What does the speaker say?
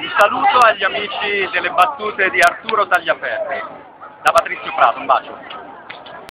Un saluto agli amici delle battute di Arturo Tagliaferri. Da Patrizio Prato, un bacio.